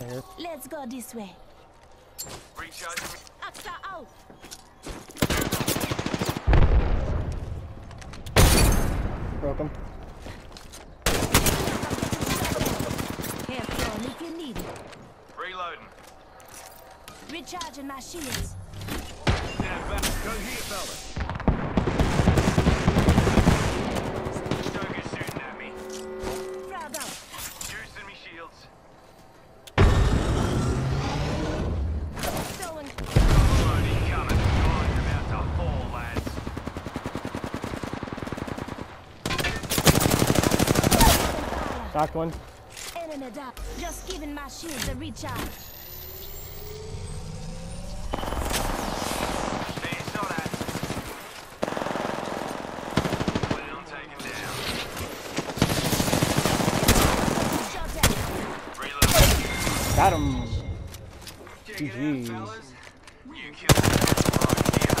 Here. Let's go this way. Recharging. Axa out. Broke him. Careful if you need it. Reloading. Recharging my shields. Stand back. Go Knocked one. Enemy down. Just giving my shields a recharge. Hey, shot at. Well taken down. Shot at. Reload. Got him. Check it GG's. out, fellas. You killed the right here.